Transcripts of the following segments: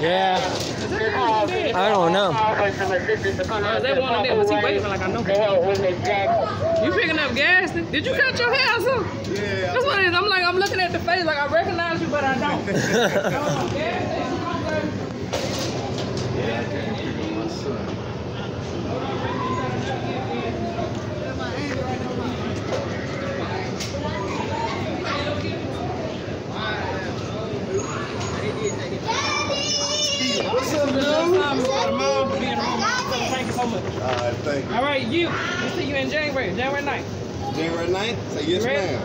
Yeah. I don't know. Uh, they want on there, was he waving like I know? You picking up gas? Did you cut your hair or something? Yeah. That's what it is. I'm like, I'm looking at the face like I recognize you, but I don't. All right, thank you. All right, you. We'll see you in January, January 9th. January 9th? Say yes, Ready? ma'am.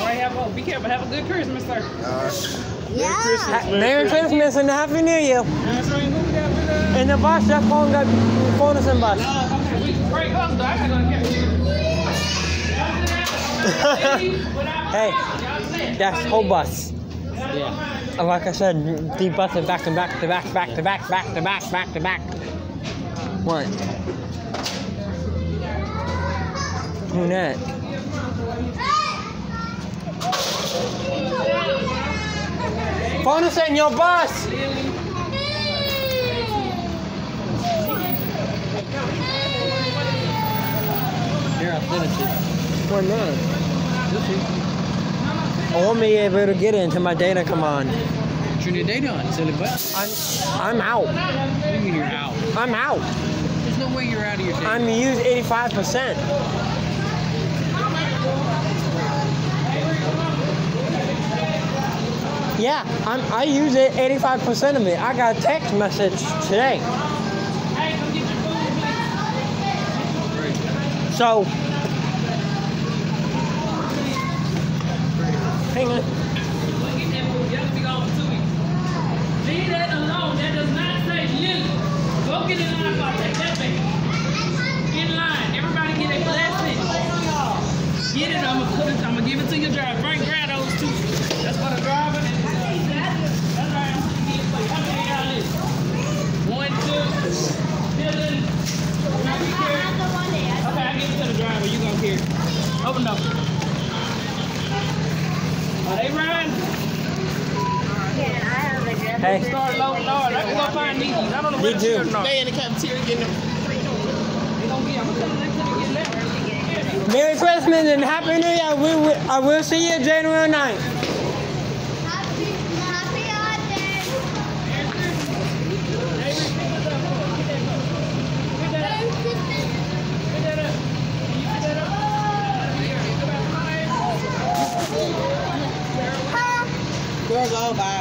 All right, have a, be careful. Have a good Christmas, sir. All right. Ha- Merry Christmas and a Happy New Year. That's right. Who we got with us? In the bus, that phone got phone us in bus. Uh, okay, we great hustle. I gotta go get Hey, that's whole bus. Yeah. And like I said, deep buses back to back to back, back to back, back to back, back to back. What? Who that? Phone us in your bus. Here, I'll finish it. What not? I want oh, me uh, able to get it until my data come on. Turn your data on, silly butt. I'm I'm out. What do you mean you're out? I'm out. There's no way you're out of your data. I'm used 85%. Yeah, I'm, I use it 85% of it. I got a text message today. So, hang on. Leave that alone. That does not say Lily. Go get in line about that. That baby. Get in line. Everybody get a blessing. Get it. I'm gonna put it. I'm gonna give it to your driver. Frank, grab those two. That's for the driver. and- That's right. I'm gonna give it for you. How many of y'all is? One, two. Dylan. Now we carry. Okay, I give it to the driver. You gonna carry. Open up. Are they riding? Hey, Start low, Lord. I can go find these. I don't know where Me the too. They in the cafeteria getting them. They gonna. I'm gonna tell them they couldn't get. Merry Christmas and Happy New Year. We, we, I will see you January 9th. Girl,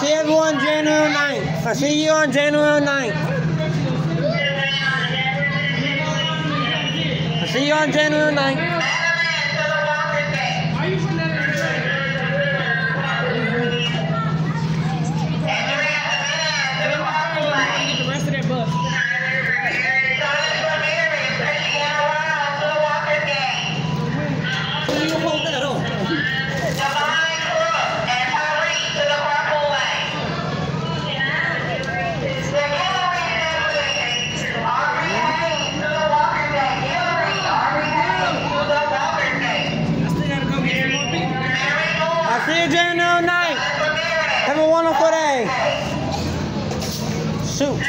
See everyone January 9th. I see you on January 9th. I see you on January 9th. 1 করে shoot.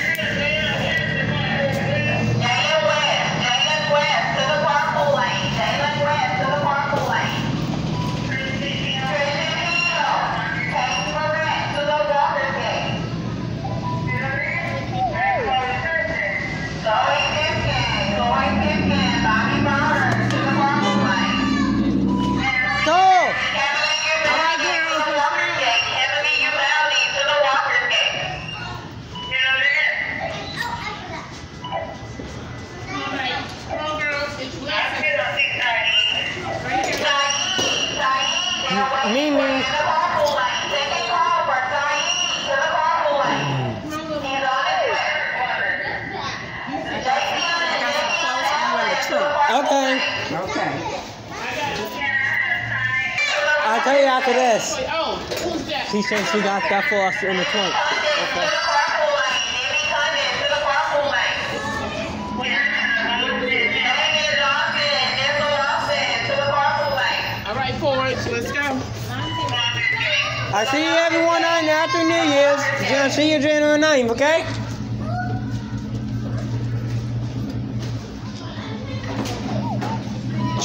Okay. Okay. I'll tell you after this. Oh, who's that? She said she got that for us in the trunk. All right, forwards, let's go. I see you everyone on after New Year's. Gonna see you January 9th, okay?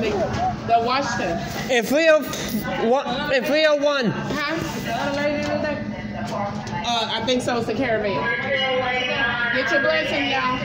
three. I mean, the Washington. In 301, in 301. Huh? Uh, I think so. It's the caravan. Get your blessing, y'all.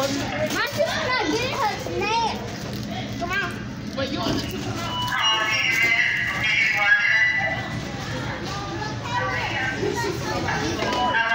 My getting her snack. Come on. Wait, you want to come on? Elijah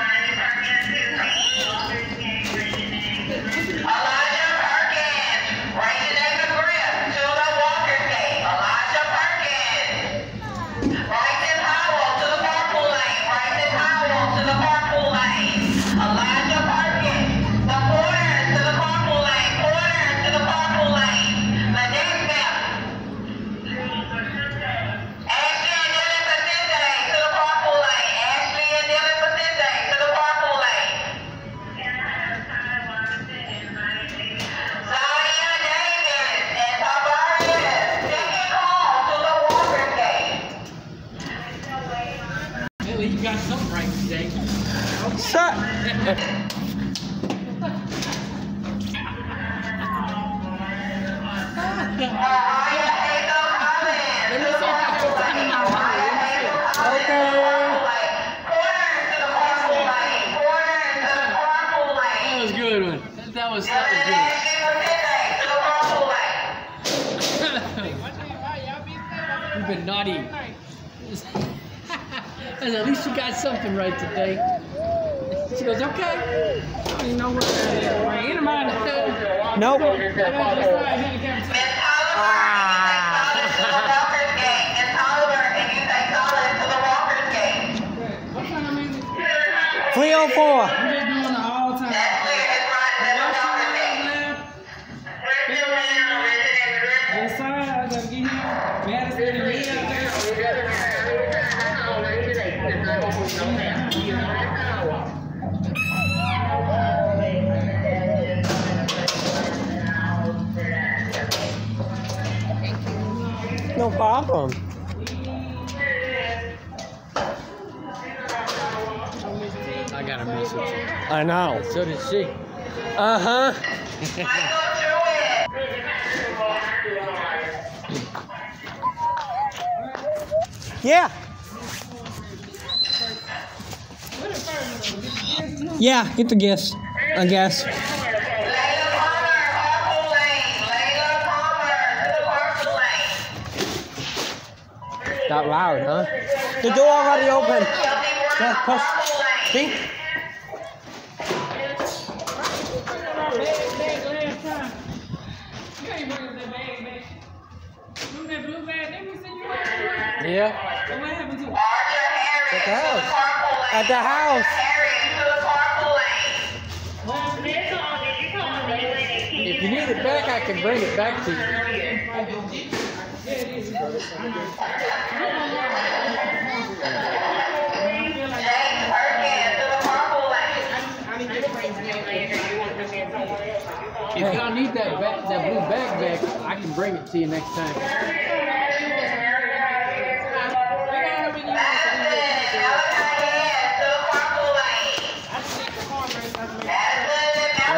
got something right today. Shut. Mariah Hazel Collins. Let me see if I can find him out. That was good one. That was that good. You've been naughty. At least you got something right today. She goes, okay. I don't even know what that is. Right? Anybody know? Nope. I just saw No problem. I got a message. I know. So did she. Uh huh. Yeah. Yeah, get the gifts. I guess. That loud, huh? The door already open. Yeah, push. Out? Yeah. At the house. At the house. If you need it back, I can bring it back to you. If y'all need that back, that blue bag back, I can bring it to you next time.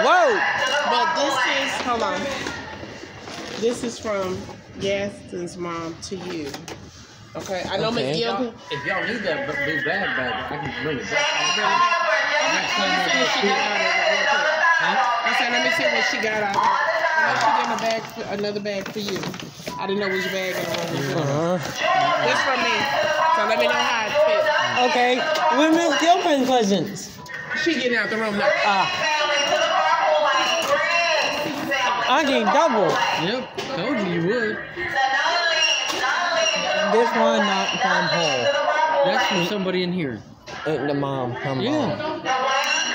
Whoa. But this is, hold on. This is from Gaston's mom to you. Okay, I know Okay. Miss Y'all- Gilpin. If y'all need that b- blue bag back, I can bring it back. Jamie Oliver, Next time I Jamie go She see got out of it real. I said, let me see what she got out of it. I know she getting a bag, for, another bag for you. I didn't know which bag in the room was. Uh-huh. This from me. So let me know how it fits. Okay. With Miss Gilpin presents. She getting out the room now. Ah, family to the Harpoon Lane. I to get double. Yep, told you you would. The Nunley, Nunley to the This one not from Nunley her. to the Harpoon That's from somebody in here. Uh, the mom. Her mom. Yeah. The Wayne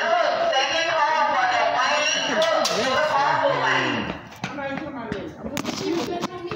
Cook, second call for the Wayne Cook to the Harpoon Lane. I'm not even talking about this. She was on me